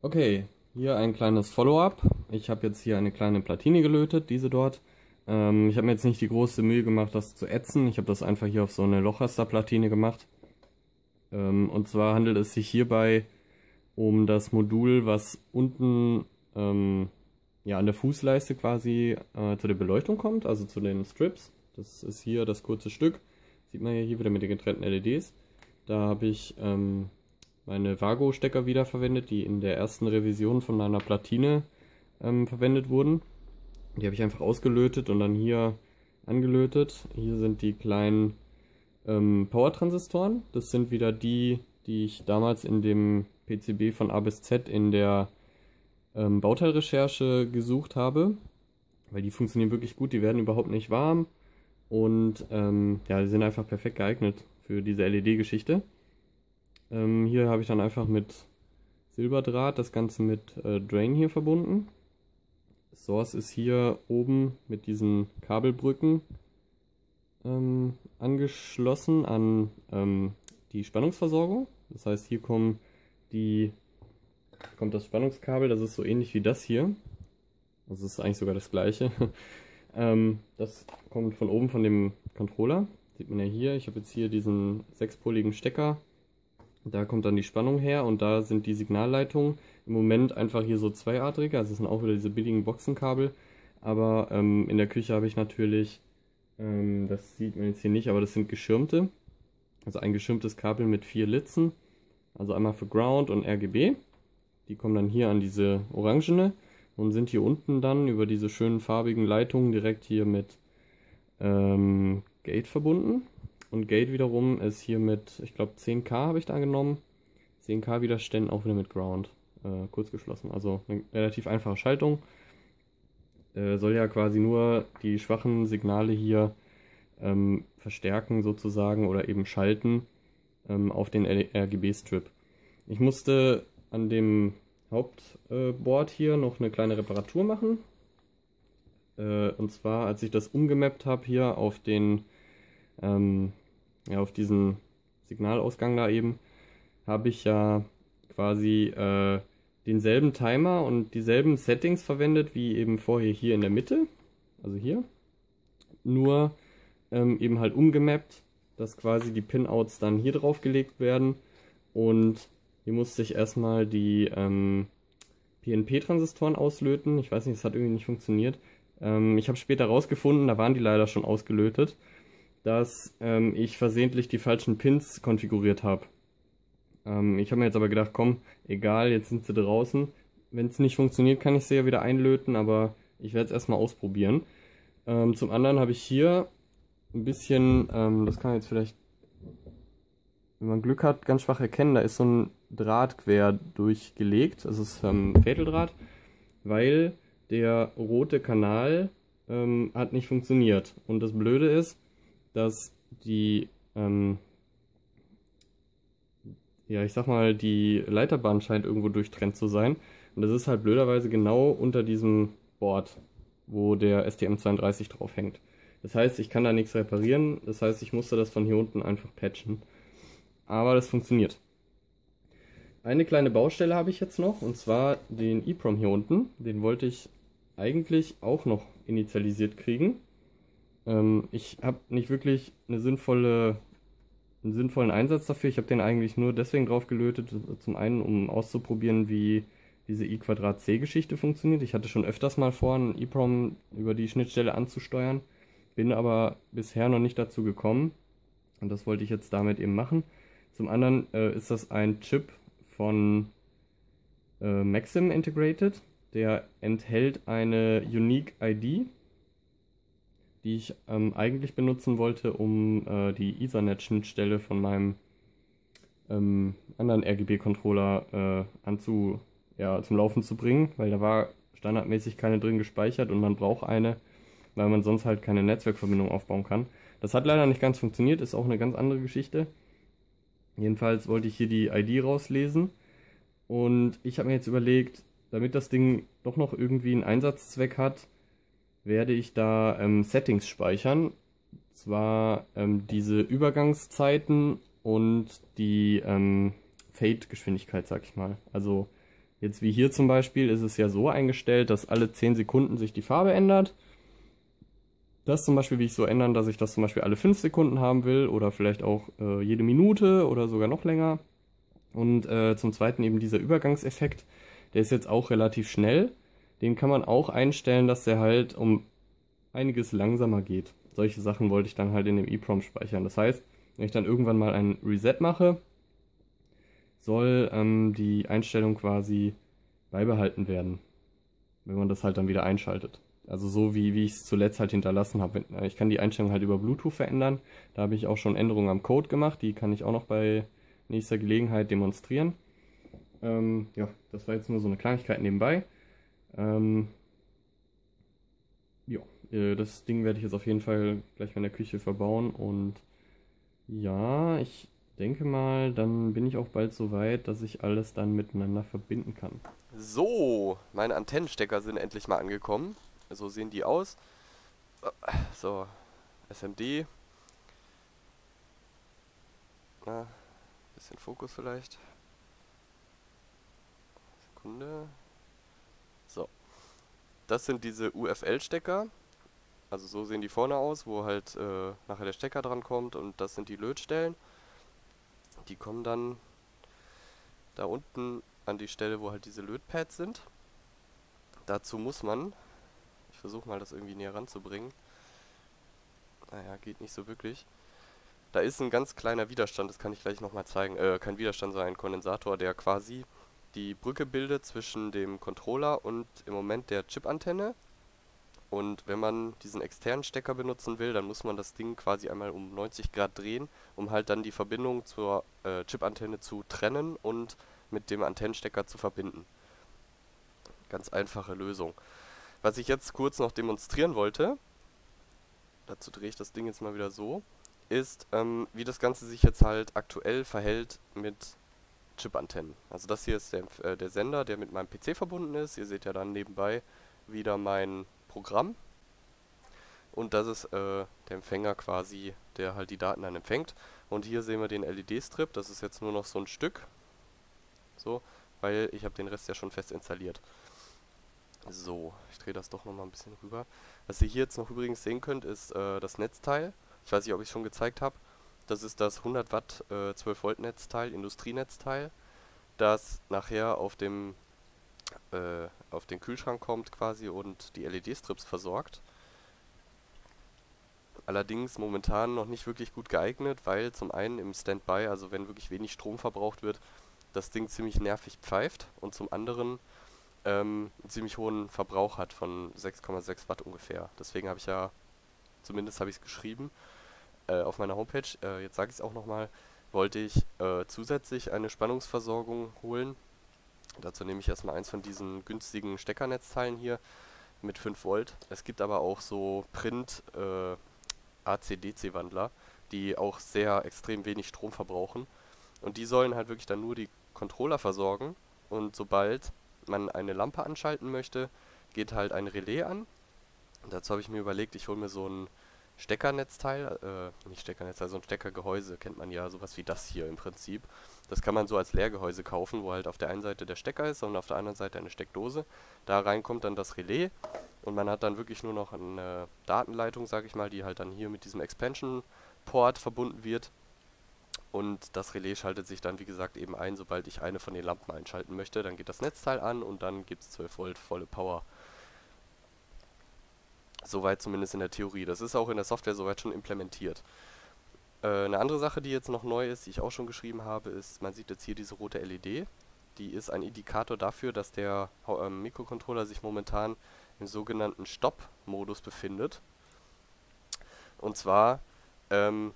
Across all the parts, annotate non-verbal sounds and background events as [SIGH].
Okay, hier ein kleines Follow-up. Ich habe jetzt hier eine kleine Platine gelötet, diese dort. Ähm, ich habe mir jetzt nicht die große Mühe gemacht, das zu ätzen. Ich habe das einfach hier auf so eine Lochraster-Platine gemacht. Ähm, und zwar handelt es sich hierbei um das Modul, was unten ähm, ja, an der Fußleiste quasi äh, zu der Beleuchtung kommt, also zu den Strips. Das ist hier das kurze Stück. Sieht man ja hier wieder mit den getrennten LEDs. Da habe ich ähm, meine Vago-Stecker wiederverwendet, die in der ersten Revision von meiner Platine ähm, verwendet wurden. Die habe ich einfach ausgelötet und dann hier angelötet. Hier sind die kleinen ähm, Power-Transistoren. Das sind wieder die, die ich damals in dem PCB von A bis Z in der ähm, Bauteilrecherche gesucht habe. Weil die funktionieren wirklich gut, die werden überhaupt nicht warm. Und ähm, ja, die sind einfach perfekt geeignet für diese LED-Geschichte. Ähm, hier habe ich dann einfach mit Silberdraht das Ganze mit äh, Drain hier verbunden. Source ist hier oben mit diesen Kabelbrücken ähm, angeschlossen an ähm, die Spannungsversorgung. Das heißt, hier kommen die, kommt das Spannungskabel, das ist so ähnlich wie das hier. Also ist eigentlich sogar das gleiche. [LAUGHS] ähm, das kommt von oben von dem Controller. Sieht man ja hier. Ich habe jetzt hier diesen sechspoligen Stecker da kommt dann die Spannung her und da sind die Signalleitungen im Moment einfach hier so zweiadrig, also es sind auch wieder diese billigen Boxenkabel. Aber ähm, in der Küche habe ich natürlich, ähm, das sieht man jetzt hier nicht, aber das sind geschirmte. Also ein geschirmtes Kabel mit vier Litzen. Also einmal für Ground und RGB. Die kommen dann hier an diese orangene und sind hier unten dann über diese schönen farbigen Leitungen direkt hier mit ähm, Gate verbunden. Und Gate wiederum ist hier mit, ich glaube 10k habe ich da genommen. 10k Widerständen auch wieder mit Ground äh, kurz geschlossen. Also eine relativ einfache Schaltung. Äh, soll ja quasi nur die schwachen Signale hier ähm, verstärken sozusagen oder eben schalten ähm, auf den RGB-Strip. Ich musste an dem Hauptboard äh, hier noch eine kleine Reparatur machen. Äh, und zwar, als ich das umgemappt habe hier auf den ähm, ja, auf diesen Signalausgang da eben, habe ich ja quasi äh, denselben Timer und dieselben Settings verwendet wie eben vorher hier in der Mitte, also hier. Nur ähm, eben halt umgemappt, dass quasi die Pinouts dann hier drauf gelegt werden und hier musste ich erstmal die ähm, PNP-Transistoren auslöten. Ich weiß nicht, das hat irgendwie nicht funktioniert. Ähm, ich habe später rausgefunden, da waren die leider schon ausgelötet dass ähm, ich versehentlich die falschen Pins konfiguriert habe. Ähm, ich habe mir jetzt aber gedacht, komm, egal, jetzt sind sie draußen. Wenn es nicht funktioniert, kann ich sie ja wieder einlöten, aber ich werde es erstmal ausprobieren. Ähm, zum anderen habe ich hier ein bisschen, ähm, das kann jetzt vielleicht, wenn man Glück hat, ganz schwach erkennen, da ist so ein Draht quer durchgelegt, das ist ähm, Fädeldraht, weil der rote Kanal ähm, hat nicht funktioniert. Und das Blöde ist, dass die, ähm, ja, ich sag mal, die Leiterbahn scheint irgendwo durchtrennt zu sein. Und das ist halt blöderweise genau unter diesem Board, wo der STM32 drauf hängt. Das heißt, ich kann da nichts reparieren. Das heißt, ich musste das von hier unten einfach patchen. Aber das funktioniert. Eine kleine Baustelle habe ich jetzt noch, und zwar den EEPROM hier unten. Den wollte ich eigentlich auch noch initialisiert kriegen. Ähm, ich habe nicht wirklich eine sinnvolle, einen sinnvollen Einsatz dafür. Ich habe den eigentlich nur deswegen drauf gelötet, zum einen, um auszuprobieren, wie diese i Quadrat C Geschichte funktioniert. Ich hatte schon öfters mal vor, einen EEPROM über die Schnittstelle anzusteuern, bin aber bisher noch nicht dazu gekommen und das wollte ich jetzt damit eben machen. Zum anderen äh, ist das ein Chip von äh, Maxim Integrated, der enthält eine Unique ID, die ich ähm, eigentlich benutzen wollte, um äh, die Ethernet-Schnittstelle von meinem ähm, anderen RGB-Controller äh, anzu, ja, zum Laufen zu bringen, weil da war standardmäßig keine drin gespeichert und man braucht eine, weil man sonst halt keine Netzwerkverbindung aufbauen kann. Das hat leider nicht ganz funktioniert, ist auch eine ganz andere Geschichte. Jedenfalls wollte ich hier die ID rauslesen und ich habe mir jetzt überlegt, damit das Ding doch noch irgendwie einen Einsatzzweck hat, werde ich da ähm, Settings speichern. Zwar ähm, diese Übergangszeiten und die ähm, Fade-Geschwindigkeit, sag ich mal. Also Jetzt wie hier zum Beispiel ist es ja so eingestellt, dass alle 10 Sekunden sich die Farbe ändert. Das zum Beispiel will ich so ändern, dass ich das zum Beispiel alle 5 Sekunden haben will oder vielleicht auch äh, jede Minute oder sogar noch länger. Und äh, zum zweiten eben dieser Übergangseffekt, der ist jetzt auch relativ schnell. Den kann man auch einstellen, dass der halt um einiges langsamer geht. Solche Sachen wollte ich dann halt in dem EEPROM speichern. Das heißt, wenn ich dann irgendwann mal ein Reset mache, soll ähm, die Einstellung quasi beibehalten werden, wenn man das halt dann wieder einschaltet. Also so wie, wie ich es zuletzt halt hinterlassen habe. Äh, ich kann die Einstellung halt über Bluetooth verändern. Da habe ich auch schon Änderungen am Code gemacht. Die kann ich auch noch bei nächster Gelegenheit demonstrieren. Ähm, ja, das war jetzt nur so eine Kleinigkeit nebenbei. Ähm, ja, äh, das Ding werde ich jetzt auf jeden Fall gleich mal in der Küche verbauen und ja, ich denke mal, dann bin ich auch bald so weit, dass ich alles dann miteinander verbinden kann. So, meine Antennenstecker sind endlich mal angekommen. So sehen die aus. So, SMD. Na, bisschen Fokus vielleicht. Sekunde. Das sind diese UFL-Stecker. Also so sehen die vorne aus, wo halt äh, nachher der Stecker dran kommt und das sind die Lötstellen. Die kommen dann da unten an die Stelle, wo halt diese Lötpads sind. Dazu muss man, ich versuche mal das irgendwie näher ranzubringen. Naja, geht nicht so wirklich. Da ist ein ganz kleiner Widerstand, das kann ich gleich nochmal zeigen. Äh, kein Widerstand, sondern ein Kondensator, der quasi die Brücke bildet zwischen dem Controller und im Moment der Chip-Antenne. Und wenn man diesen externen Stecker benutzen will, dann muss man das Ding quasi einmal um 90 Grad drehen, um halt dann die Verbindung zur äh, Chip-Antenne zu trennen und mit dem Antennenstecker zu verbinden. Ganz einfache Lösung. Was ich jetzt kurz noch demonstrieren wollte, dazu drehe ich das Ding jetzt mal wieder so, ist, ähm, wie das Ganze sich jetzt halt aktuell verhält mit Chip-Antennen. Also das hier ist der, äh, der Sender, der mit meinem PC verbunden ist. Ihr seht ja dann nebenbei wieder mein Programm. Und das ist äh, der Empfänger quasi, der halt die Daten dann empfängt. Und hier sehen wir den LED-Strip, das ist jetzt nur noch so ein Stück. So, weil ich habe den Rest ja schon fest installiert. So, ich drehe das doch nochmal ein bisschen rüber. Was ihr hier jetzt noch übrigens sehen könnt, ist äh, das Netzteil. Ich weiß nicht, ob ich es schon gezeigt habe. Das ist das 100 Watt äh, 12 Volt Netzteil, Industrienetzteil, das nachher auf dem äh, auf den Kühlschrank kommt quasi und die LED-Strips versorgt. Allerdings momentan noch nicht wirklich gut geeignet, weil zum einen im Standby, also wenn wirklich wenig Strom verbraucht wird, das Ding ziemlich nervig pfeift und zum anderen ähm, einen ziemlich hohen Verbrauch hat von 6,6 Watt ungefähr. Deswegen habe ich ja, zumindest habe ich es geschrieben, äh, auf meiner Homepage, äh, jetzt sage ich es auch nochmal, wollte ich äh, zusätzlich eine Spannungsversorgung holen. Dazu nehme ich erstmal eins von diesen günstigen Steckernetzteilen hier mit 5 Volt. Es gibt aber auch so Print äh, AC-DC-Wandler, die auch sehr extrem wenig Strom verbrauchen. Und die sollen halt wirklich dann nur die Controller versorgen. Und sobald man eine Lampe anschalten möchte, geht halt ein Relais an. Und dazu habe ich mir überlegt, ich hole mir so ein Steckernetzteil, äh, nicht Steckernetzteil, so ein Steckergehäuse kennt man ja, sowas wie das hier im Prinzip. Das kann man so als Leergehäuse kaufen, wo halt auf der einen Seite der Stecker ist und auf der anderen Seite eine Steckdose. Da rein kommt dann das Relais und man hat dann wirklich nur noch eine Datenleitung, sag ich mal, die halt dann hier mit diesem Expansion Port verbunden wird. Und das Relais schaltet sich dann, wie gesagt, eben ein, sobald ich eine von den Lampen einschalten möchte. Dann geht das Netzteil an und dann gibt es 12 Volt volle Power. Soweit zumindest in der Theorie. Das ist auch in der Software soweit schon implementiert. Äh, eine andere Sache, die jetzt noch neu ist, die ich auch schon geschrieben habe, ist, man sieht jetzt hier diese rote LED. Die ist ein Indikator dafür, dass der äh, Mikrocontroller sich momentan im sogenannten Stopp-Modus befindet. Und zwar ähm,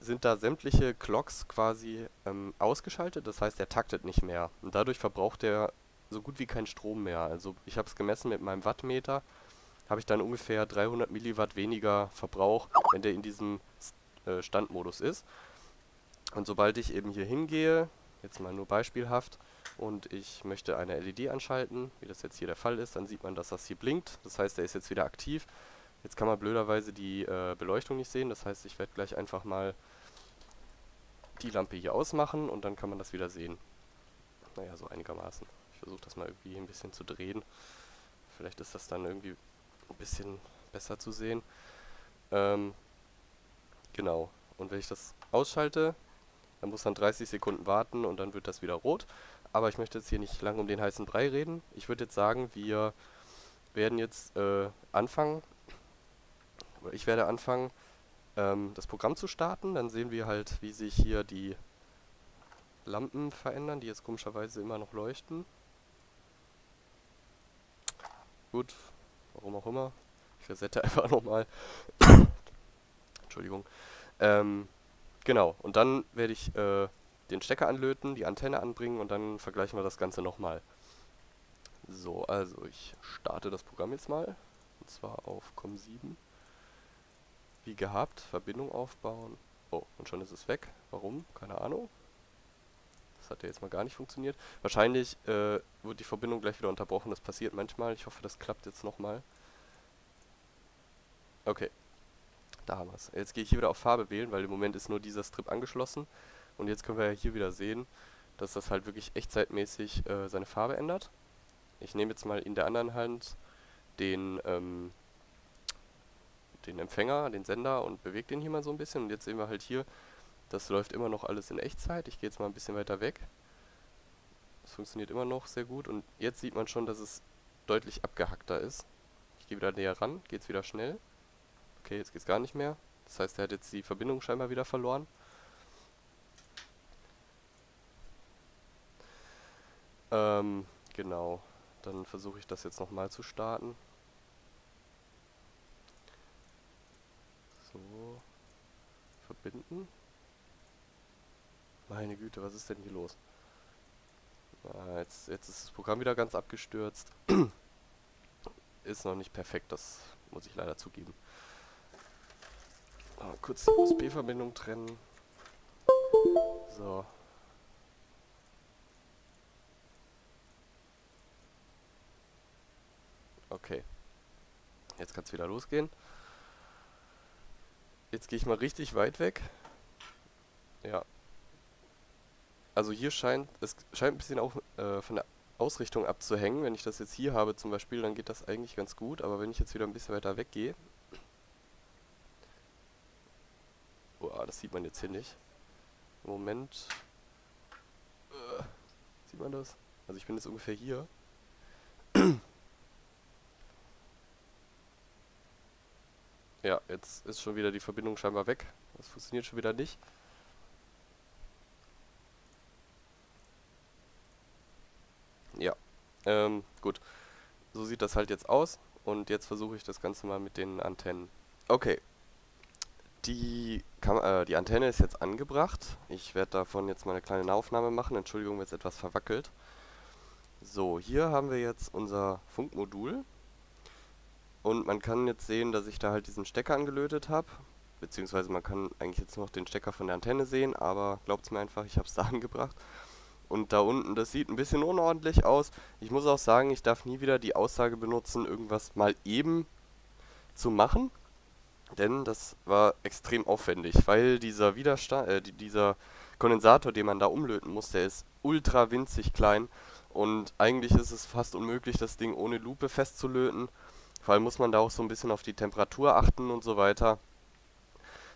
sind da sämtliche Clocks quasi ähm, ausgeschaltet, das heißt, er taktet nicht mehr. Und dadurch verbraucht er so gut wie keinen Strom mehr. Also ich habe es gemessen mit meinem Wattmeter habe ich dann ungefähr 300 Milliwatt weniger Verbrauch, wenn der in diesem äh, Standmodus ist. Und sobald ich eben hier hingehe, jetzt mal nur beispielhaft, und ich möchte eine LED anschalten, wie das jetzt hier der Fall ist, dann sieht man, dass das hier blinkt. Das heißt, er ist jetzt wieder aktiv. Jetzt kann man blöderweise die äh, Beleuchtung nicht sehen. Das heißt, ich werde gleich einfach mal die Lampe hier ausmachen und dann kann man das wieder sehen. Naja, so einigermaßen. Ich versuche das mal irgendwie ein bisschen zu drehen. Vielleicht ist das dann irgendwie ein bisschen besser zu sehen. Ähm, genau. Und wenn ich das ausschalte, dann muss man 30 Sekunden warten und dann wird das wieder rot. Aber ich möchte jetzt hier nicht lange um den heißen Brei reden. Ich würde jetzt sagen, wir werden jetzt äh, anfangen, ich werde anfangen, ähm, das Programm zu starten. Dann sehen wir halt, wie sich hier die Lampen verändern, die jetzt komischerweise immer noch leuchten. Gut, warum auch immer. Ich resette [LAUGHS] einfach nochmal. [COUGHS] Entschuldigung. Ähm, genau, und dann werde ich äh, den Stecker anlöten, die Antenne anbringen und dann vergleichen wir das Ganze nochmal. So, also ich starte das Programm jetzt mal. Und zwar auf COM7. Wie gehabt, Verbindung aufbauen. Oh, und schon ist es weg. Warum? Keine Ahnung. Das hat ja jetzt mal gar nicht funktioniert. Wahrscheinlich äh, wird die Verbindung gleich wieder unterbrochen. Das passiert manchmal. Ich hoffe, das klappt jetzt nochmal. Okay. Da haben wir es. Jetzt gehe ich hier wieder auf Farbe wählen, weil im Moment ist nur dieser Strip angeschlossen. Und jetzt können wir hier wieder sehen, dass das halt wirklich echtzeitmäßig äh, seine Farbe ändert. Ich nehme jetzt mal in der anderen Hand den, ähm, den Empfänger, den Sender und bewege den hier mal so ein bisschen. Und jetzt sehen wir halt hier, das läuft immer noch alles in Echtzeit. Ich gehe jetzt mal ein bisschen weiter weg. Das funktioniert immer noch sehr gut. Und jetzt sieht man schon, dass es deutlich abgehackter ist. Ich gehe wieder näher ran, geht es wieder schnell. Okay, jetzt geht es gar nicht mehr. Das heißt, er hat jetzt die Verbindung scheinbar wieder verloren. Ähm, genau. Dann versuche ich das jetzt nochmal zu starten. So. Verbinden. Meine Güte, was ist denn hier los? Ah, jetzt, jetzt ist das Programm wieder ganz abgestürzt. [CLEARS THROAT] ist noch nicht perfekt, das muss ich leider zugeben. Ah, kurz die USB-Verbindung trennen. So. Okay. Jetzt kann es wieder losgehen. Jetzt gehe ich mal richtig weit weg. Ja. Also hier scheint, es scheint ein bisschen auch äh, von der Ausrichtung abzuhängen. Wenn ich das jetzt hier habe zum Beispiel, dann geht das eigentlich ganz gut. Aber wenn ich jetzt wieder ein bisschen weiter weggehe... Boah, das sieht man jetzt hier nicht. Moment... Äh, sieht man das? Also ich bin jetzt ungefähr hier. [CLEARS THROAT] Ja, jetzt ist schon wieder die Verbindung scheinbar weg. Das funktioniert schon wieder nicht. Ja, ähm, gut. So sieht das halt jetzt aus. Und jetzt versuche ich das Ganze mal mit den Antennen. Okay. Die, Kam äh, die Antenne ist jetzt angebracht. Ich werde davon jetzt mal eine kleine Nahaufnahme machen. Entschuldigung, wenn es etwas verwackelt. So, hier haben wir jetzt unser Funkmodul. Und man kann jetzt sehen, dass ich da halt diesen Stecker angelötet habe. Beziehungsweise man kann eigentlich jetzt noch den Stecker von der Antenne sehen, aber glaubt's mir einfach, ich habe es [LAUGHS] da angebracht. Und da unten, das sieht ein bisschen unordentlich aus. Ich muss auch sagen, ich darf nie wieder die Aussage benutzen, irgendwas mal eben zu machen. Denn das war extrem aufwendig, weil dieser Widerstand, äh, dieser Kondensator, den man da umlöten muss, der ist ultra winzig klein. Und eigentlich ist es fast unmöglich, das Ding ohne Lupe festzulöten. Vor allem muss man da auch so ein bisschen auf die Temperatur achten und so weiter.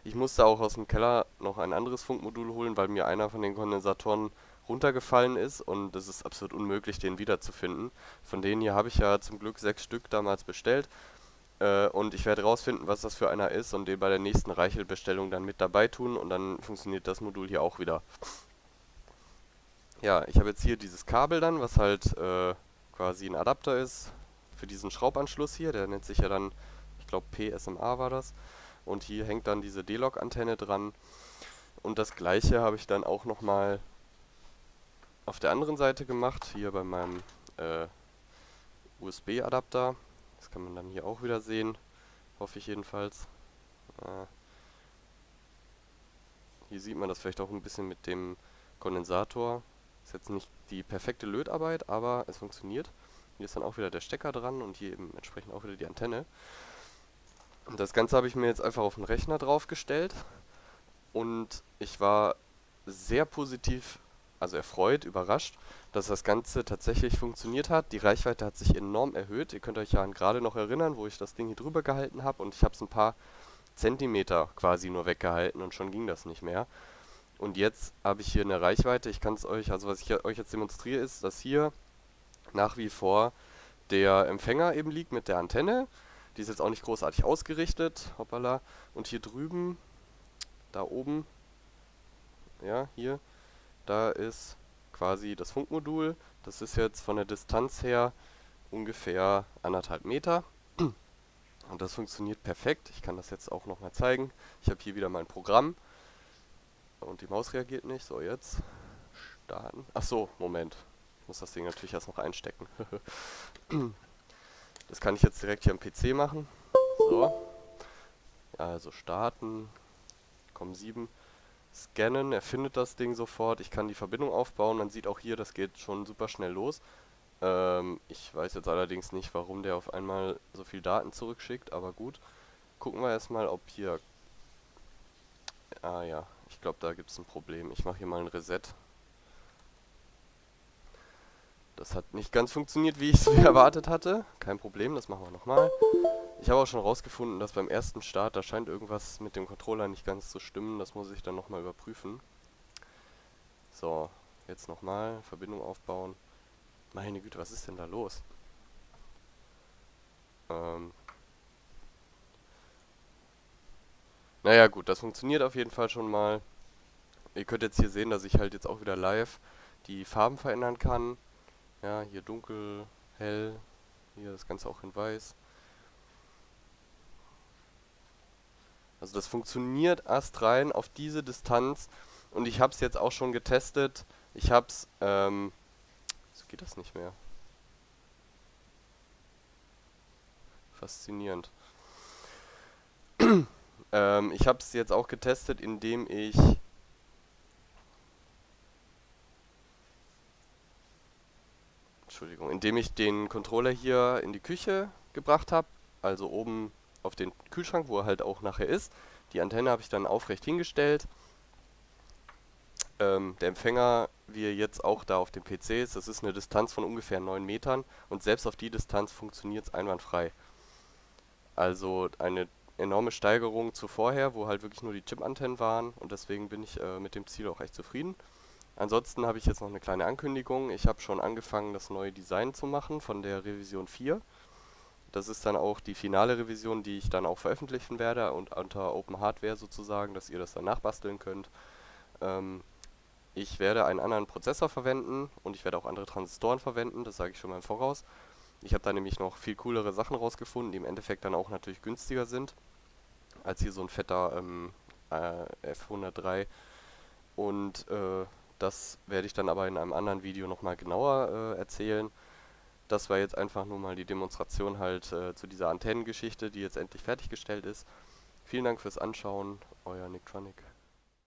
Ich musste auch aus dem Keller noch ein anderes Funkmodul holen, weil mir einer von den Kondensatoren runtergefallen ist und es ist absolut unmöglich, den wiederzufinden. Von denen hier habe ich ja zum Glück sechs Stück damals bestellt. Äh, und ich werde rausfinden, was das für einer ist und den bei der nächsten Reichelbestellung dann mit dabei tun und dann funktioniert das Modul hier auch wieder. Ja, ich habe jetzt hier dieses Kabel dann, was halt äh, quasi ein Adapter ist für diesen Schraubanschluss hier, der nennt sich ja dann, ich glaube PSMA war das. Und hier hängt dann diese D-Log-Antenne dran. Und das gleiche habe ich dann auch nochmal auf der anderen Seite gemacht, hier bei meinem äh, USB-Adapter. Das kann man dann hier auch wieder sehen, hoffe ich jedenfalls. Äh, hier sieht man das vielleicht auch ein bisschen mit dem Kondensator. Ist jetzt nicht die perfekte Lötarbeit, aber es funktioniert. Hier ist dann auch wieder der Stecker dran und hier eben entsprechend auch wieder die Antenne. Und das Ganze habe ich mir jetzt einfach auf den Rechner draufgestellt und ich war sehr positiv also erfreut, überrascht, dass das Ganze tatsächlich funktioniert hat. Die Reichweite hat sich enorm erhöht. Ihr könnt euch ja gerade noch erinnern, wo ich das Ding hier drüber gehalten habe und ich habe es ein paar Zentimeter quasi nur weggehalten und schon ging das nicht mehr. Und jetzt habe ich hier eine Reichweite. Ich kann es euch, also was ich euch jetzt demonstriere, ist, dass hier nach wie vor der Empfänger eben liegt mit der Antenne. Die ist jetzt auch nicht großartig ausgerichtet. Hoppala. Und hier drüben, da oben, ja, hier, da ist quasi das Funkmodul. Das ist jetzt von der Distanz her ungefähr anderthalb Meter. Und das funktioniert perfekt. Ich kann das jetzt auch nochmal zeigen. Ich habe hier wieder mein Programm. Und die Maus reagiert nicht. So, jetzt starten. Ach so, Moment. Ich muss das Ding natürlich erst noch einstecken. [LAUGHS] das kann ich jetzt direkt hier am PC machen. So. Also starten. COM 7 scannen, er findet das Ding sofort, ich kann die Verbindung aufbauen, man sieht auch hier, das geht schon super schnell los. Ähm, ich weiß jetzt allerdings nicht, warum der auf einmal so viel Daten zurückschickt, aber gut. Gucken wir erstmal, ob hier... Ah ja, ich glaube, da gibt es ein Problem. Ich mache hier mal ein Reset. Das hat nicht ganz funktioniert, wie ich es [LAUGHS] erwartet hatte. Kein Problem, das machen wir nochmal. Ich habe auch schon rausgefunden, dass beim ersten Start, da scheint irgendwas mit dem Controller nicht ganz zu stimmen. Das muss ich dann nochmal überprüfen. So, jetzt nochmal, Verbindung aufbauen. Meine Güte, was ist denn da los? Ähm. Naja gut, das funktioniert auf jeden Fall schon mal. Ihr könnt jetzt hier sehen, dass ich halt jetzt auch wieder live die Farben verändern kann. Ja, hier dunkel, hell, hier das Ganze auch in weiß. Also das funktioniert astrein auf diese Distanz und ich habe es jetzt auch schon getestet. Ich habe es, ähm, so geht das nicht mehr. Faszinierend. [CLEARS THROAT] ähm, ich habe es jetzt auch getestet, indem ich Entschuldigung, indem ich den Controller hier in die Küche gebracht habe, also oben auf den Kühlschrank, wo er halt auch nachher ist. Die Antenne habe ich dann aufrecht hingestellt. Ähm, der Empfänger, wie er jetzt auch da auf dem PC ist, das ist eine Distanz von ungefähr 9 Metern und selbst auf die Distanz funktioniert es einwandfrei. Also eine enorme Steigerung zu vorher, wo halt wirklich nur die Chip-Antennen waren und deswegen bin ich äh, mit dem Ziel auch echt zufrieden. Ansonsten habe ich jetzt noch eine kleine Ankündigung. Ich habe schon angefangen, das neue Design zu machen von der Revision 4. Das ist dann auch die finale Revision, die ich dann auch veröffentlichen werde und unter Open Hardware sozusagen, dass ihr das dann nachbasteln könnt. Ähm, ich werde einen anderen Prozessor verwenden und ich werde auch andere Transistoren verwenden, das sage ich schon mal im Voraus. Ich habe da nämlich noch viel coolere Sachen rausgefunden, die im Endeffekt dann auch natürlich günstiger sind, als hier so ein fetter ähm, äh, F103. Und äh, das werde ich dann aber in einem anderen Video nochmal genauer äh, erzählen. Das war jetzt einfach nur mal die Demonstration halt äh, zu dieser Antennengeschichte, die jetzt endlich fertiggestellt ist. Vielen Dank fürs Anschauen, euer Nicktronic.